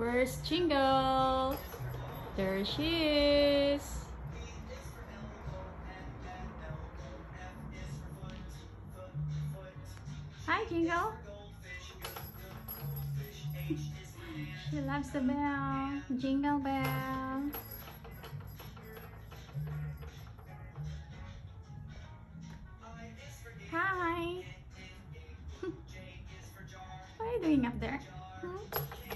Where's Jingle? There she is. Hi, Jingle. she loves the bell. Jingle bell. Hi. what are you doing up there? Hmm?